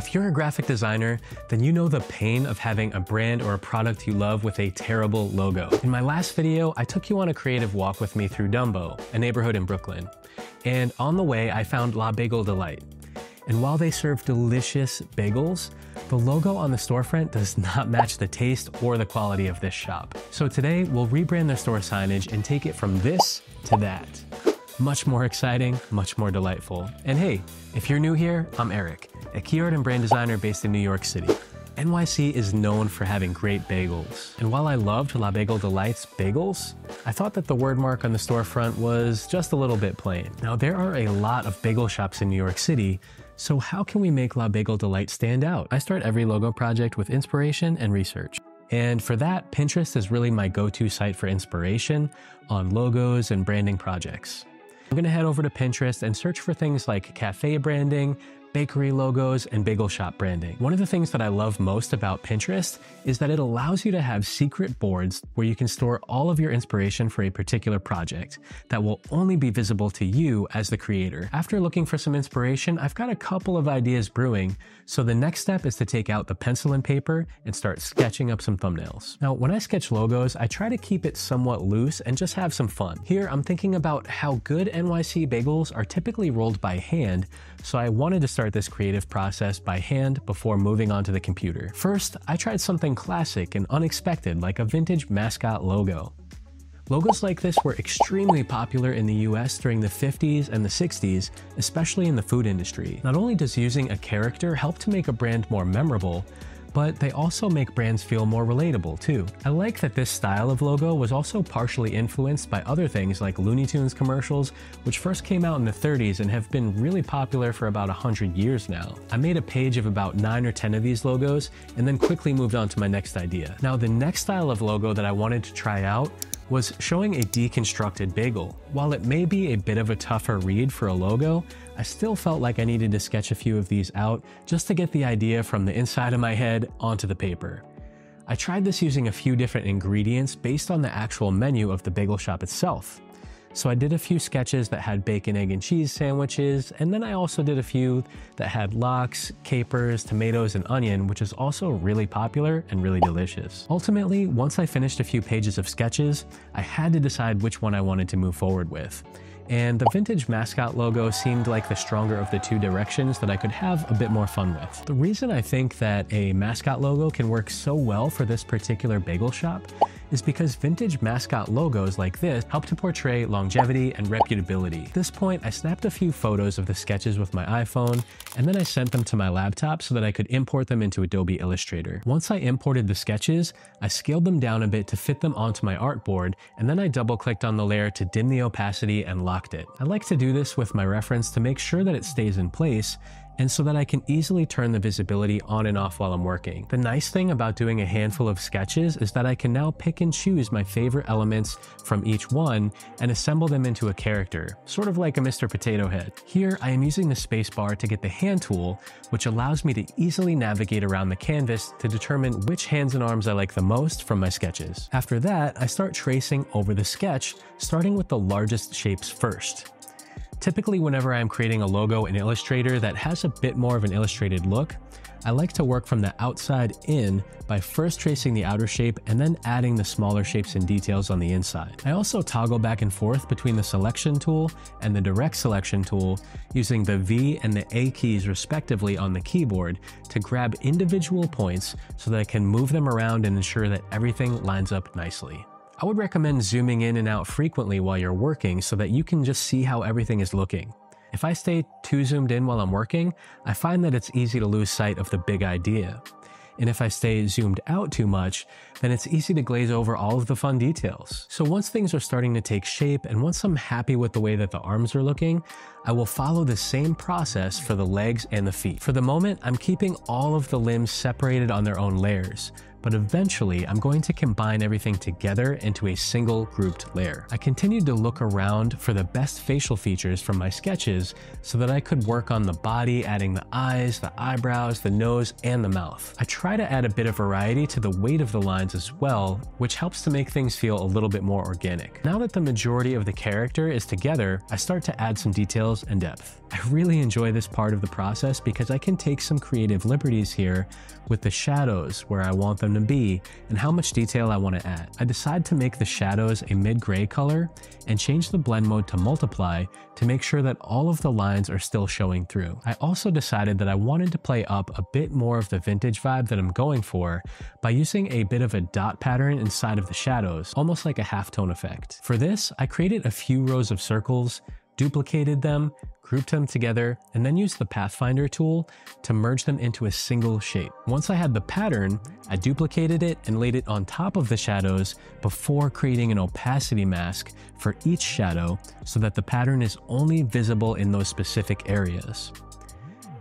If you're a graphic designer, then you know the pain of having a brand or a product you love with a terrible logo. In my last video, I took you on a creative walk with me through Dumbo, a neighborhood in Brooklyn. And on the way, I found La Bagel Delight. And while they serve delicious bagels, the logo on the storefront does not match the taste or the quality of this shop. So today, we'll rebrand their store signage and take it from this to that. Much more exciting, much more delightful. And hey, if you're new here, I'm Eric, a key art and brand designer based in New York City. NYC is known for having great bagels. And while I loved La Bagel Delight's bagels, I thought that the word mark on the storefront was just a little bit plain. Now, there are a lot of bagel shops in New York City, so how can we make La Bagel Delight stand out? I start every logo project with inspiration and research. And for that, Pinterest is really my go-to site for inspiration on logos and branding projects. I'm gonna head over to Pinterest and search for things like cafe branding, bakery logos, and bagel shop branding. One of the things that I love most about Pinterest is that it allows you to have secret boards where you can store all of your inspiration for a particular project that will only be visible to you as the creator. After looking for some inspiration, I've got a couple of ideas brewing, so the next step is to take out the pencil and paper and start sketching up some thumbnails. Now, when I sketch logos, I try to keep it somewhat loose and just have some fun. Here, I'm thinking about how good NYC bagels are typically rolled by hand, so I wanted to start this creative process by hand before moving on to the computer. First, I tried something classic and unexpected like a vintage mascot logo. Logos like this were extremely popular in the US during the 50s and the 60s, especially in the food industry. Not only does using a character help to make a brand more memorable, but they also make brands feel more relatable too. I like that this style of logo was also partially influenced by other things like Looney Tunes commercials, which first came out in the 30s and have been really popular for about 100 years now. I made a page of about 9 or 10 of these logos and then quickly moved on to my next idea. Now the next style of logo that I wanted to try out was showing a deconstructed bagel. While it may be a bit of a tougher read for a logo, I still felt like I needed to sketch a few of these out just to get the idea from the inside of my head onto the paper. I tried this using a few different ingredients based on the actual menu of the bagel shop itself. So I did a few sketches that had bacon, egg, and cheese sandwiches, and then I also did a few that had lox, capers, tomatoes, and onion, which is also really popular and really delicious. Ultimately, once I finished a few pages of sketches, I had to decide which one I wanted to move forward with and the vintage mascot logo seemed like the stronger of the two directions that I could have a bit more fun with. The reason I think that a mascot logo can work so well for this particular bagel shop is because vintage mascot logos like this help to portray longevity and reputability. At this point, I snapped a few photos of the sketches with my iPhone, and then I sent them to my laptop so that I could import them into Adobe Illustrator. Once I imported the sketches, I scaled them down a bit to fit them onto my artboard, and then I double clicked on the layer to dim the opacity and locked it. I like to do this with my reference to make sure that it stays in place, and so that I can easily turn the visibility on and off while I'm working. The nice thing about doing a handful of sketches is that I can now pick and choose my favorite elements from each one and assemble them into a character, sort of like a Mr. Potato Head. Here, I am using the spacebar to get the hand tool, which allows me to easily navigate around the canvas to determine which hands and arms I like the most from my sketches. After that, I start tracing over the sketch, starting with the largest shapes first. Typically, whenever I'm creating a logo in Illustrator that has a bit more of an illustrated look, I like to work from the outside in by first tracing the outer shape and then adding the smaller shapes and details on the inside. I also toggle back and forth between the selection tool and the direct selection tool using the V and the A keys respectively on the keyboard to grab individual points so that I can move them around and ensure that everything lines up nicely. I would recommend zooming in and out frequently while you're working so that you can just see how everything is looking. If I stay too zoomed in while I'm working, I find that it's easy to lose sight of the big idea. And if I stay zoomed out too much, then it's easy to glaze over all of the fun details. So once things are starting to take shape and once I'm happy with the way that the arms are looking, I will follow the same process for the legs and the feet. For the moment, I'm keeping all of the limbs separated on their own layers, but eventually I'm going to combine everything together into a single grouped layer. I continued to look around for the best facial features from my sketches so that I could work on the body, adding the eyes, the eyebrows, the nose, and the mouth. I try to add a bit of variety to the weight of the lines as well, which helps to make things feel a little bit more organic. Now that the majority of the character is together, I start to add some details and depth. I really enjoy this part of the process because I can take some creative liberties here with the shadows where I want them to be and how much detail I want to add. I decide to make the shadows a mid-gray color and change the blend mode to multiply to make sure that all of the lines are still showing through. I also decided that I wanted to play up a bit more of the vintage vibe that I'm going for by using a bit of a dot pattern inside of the shadows, almost like a halftone effect. For this, I created a few rows of circles, duplicated them, grouped them together, and then used the Pathfinder tool to merge them into a single shape. Once I had the pattern, I duplicated it and laid it on top of the shadows before creating an opacity mask for each shadow so that the pattern is only visible in those specific areas.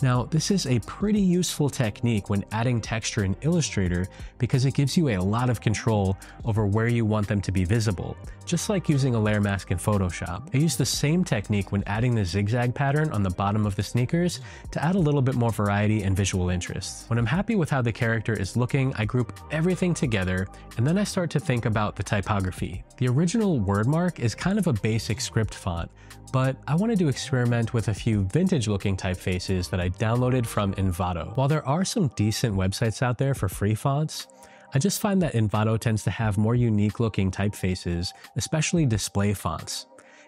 Now, this is a pretty useful technique when adding texture in Illustrator because it gives you a lot of control over where you want them to be visible, just like using a layer mask in Photoshop. I use the same technique when adding the zigzag pattern on the bottom of the sneakers to add a little bit more variety and visual interest. When I'm happy with how the character is looking, I group everything together and then I start to think about the typography. The original Wordmark is kind of a basic script font, but I wanted to experiment with a few vintage looking typefaces that I downloaded from Envato. While there are some decent websites out there for free fonts, I just find that Envato tends to have more unique looking typefaces, especially display fonts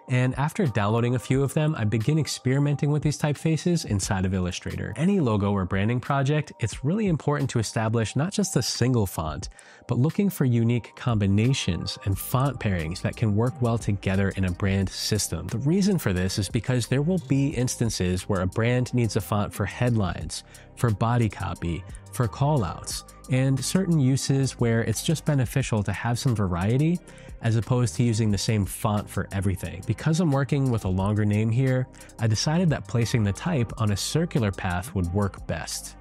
and after downloading a few of them, I begin experimenting with these typefaces inside of Illustrator. Any logo or branding project, it's really important to establish not just a single font, but looking for unique combinations and font pairings that can work well together in a brand system. The reason for this is because there will be instances where a brand needs a font for headlines, for body copy, for callouts, and certain uses where it's just beneficial to have some variety as opposed to using the same font for everything. Because I'm working with a longer name here, I decided that placing the type on a circular path would work best.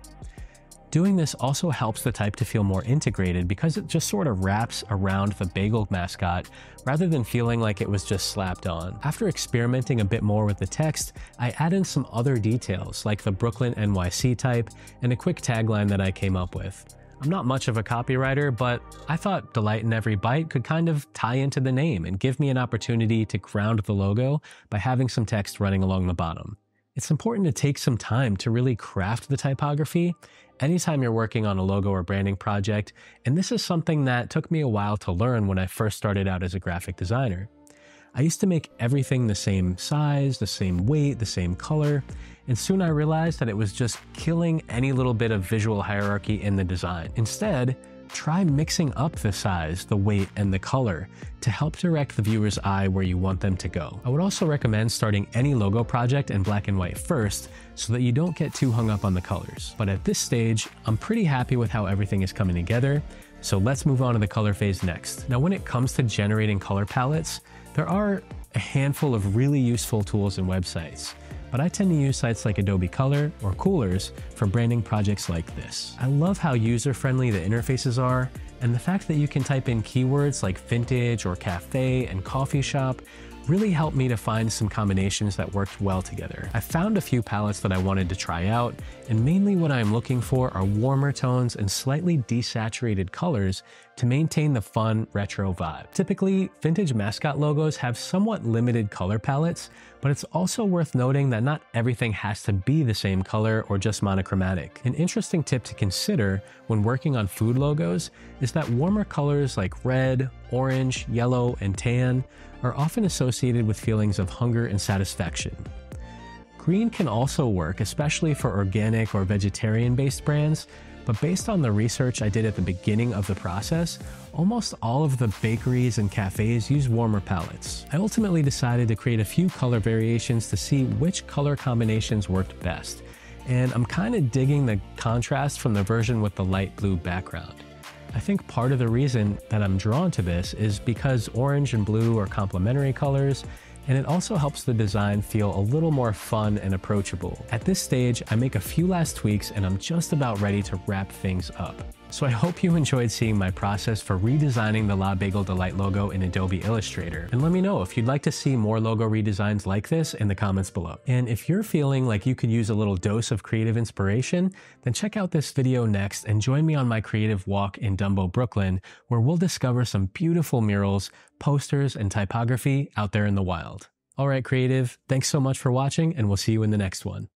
Doing this also helps the type to feel more integrated because it just sort of wraps around the bagel mascot rather than feeling like it was just slapped on. After experimenting a bit more with the text, I add in some other details like the Brooklyn NYC type and a quick tagline that I came up with. I'm not much of a copywriter, but I thought Delight in Every Bite could kind of tie into the name and give me an opportunity to ground the logo by having some text running along the bottom. It's important to take some time to really craft the typography anytime you're working on a logo or branding project, and this is something that took me a while to learn when I first started out as a graphic designer. I used to make everything the same size, the same weight, the same color, and soon I realized that it was just killing any little bit of visual hierarchy in the design. Instead, try mixing up the size, the weight, and the color to help direct the viewer's eye where you want them to go. I would also recommend starting any logo project in black and white first so that you don't get too hung up on the colors. But at this stage, I'm pretty happy with how everything is coming together, so let's move on to the color phase next. Now when it comes to generating color palettes, there are a handful of really useful tools and websites but I tend to use sites like Adobe Color or Coolors for branding projects like this. I love how user-friendly the interfaces are, and the fact that you can type in keywords like vintage or cafe and coffee shop really helped me to find some combinations that worked well together. I found a few palettes that I wanted to try out, and mainly what I'm looking for are warmer tones and slightly desaturated colors to maintain the fun retro vibe. Typically, vintage mascot logos have somewhat limited color palettes, but it's also worth noting that not everything has to be the same color or just monochromatic. An interesting tip to consider when working on food logos is that warmer colors like red, orange, yellow, and tan are often associated with feelings of hunger and satisfaction. Green can also work, especially for organic or vegetarian based brands, but based on the research I did at the beginning of the process, almost all of the bakeries and cafes use warmer palettes. I ultimately decided to create a few color variations to see which color combinations worked best, and I'm kind of digging the contrast from the version with the light blue background. I think part of the reason that I'm drawn to this is because orange and blue are complementary colors, and it also helps the design feel a little more fun and approachable. At this stage, I make a few last tweaks and I'm just about ready to wrap things up. So I hope you enjoyed seeing my process for redesigning the La Bagel Delight logo in Adobe Illustrator. And let me know if you'd like to see more logo redesigns like this in the comments below. And if you're feeling like you could use a little dose of creative inspiration, then check out this video next and join me on my creative walk in Dumbo, Brooklyn, where we'll discover some beautiful murals, posters, and typography out there in the wild. All right, creative, thanks so much for watching, and we'll see you in the next one.